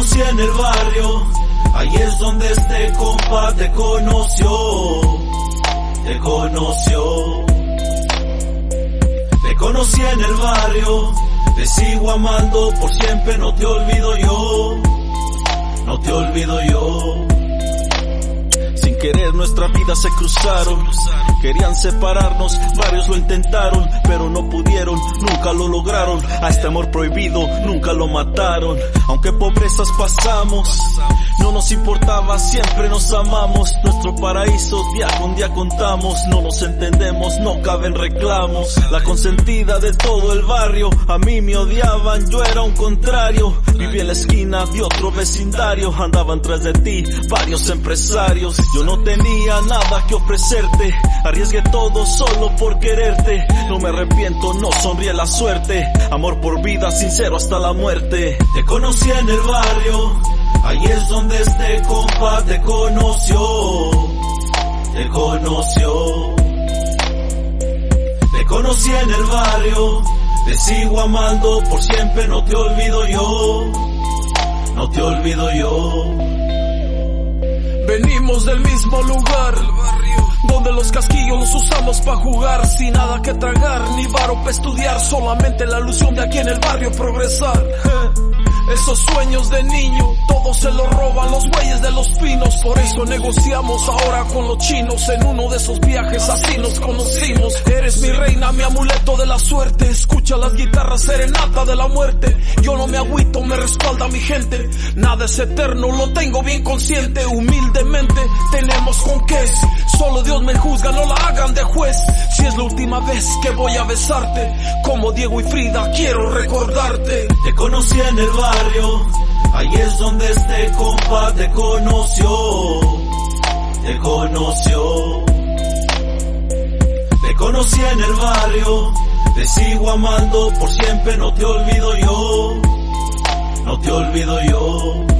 conocí en el barrio, ahí es donde este compa te conoció, te conoció. Te conocí en el barrio, te sigo amando por siempre, no te olvido yo, no te olvido yo. Sin querer nuestras vidas se cruzaron. Querían separarnos, varios lo intentaron, pero no pudieron, nunca lo lograron. A este amor prohibido nunca lo mataron. Aunque pobrezas pasamos, no nos importaba, siempre nos amamos. Nuestro paraíso día con día contamos. No nos entendemos, no caben reclamos. La consentida de todo el barrio, a mí me odiaban, yo era un contrario. Viví en la esquina de otro vecindario, andaban tras de ti varios empresarios. Yo no tenía nada que ofrecerte, arriesgué todo solo por quererte. No me arrepiento, no sonríe la suerte. Amor por vida, sincero hasta la muerte. Te conocí en el barrio, ahí es donde este compa te conoció, te conoció. Te conocí en el barrio, te sigo amando por siempre, no te olvido yo, no te olvido yo. Venimos del mismo lugar, donde los casquillos los usamos para jugar, sin nada que tragar, ni varo para estudiar, solamente la ilusión de aquí en el barrio progresar. Esos sueños de niño, todos se los roban los güeyes de los pinos, por eso negociamos ahora con los chinos, en uno de esos viajes así nos conocimos. Eres mi reina, mi amuleto de la suerte, escucha las guitarras serenata de la muerte, yo no me respalda mi gente, nada es eterno, lo tengo bien consciente, humildemente tenemos con qué, solo Dios me juzga, no la hagan de juez, si es la última vez que voy a besarte, como Diego y Frida quiero recordarte. Te conocí en el barrio, ahí es donde este compa te conoció, te conoció. Te conocí en el barrio, te sigo amando por siempre, no te olvido yo, no te olvido yo.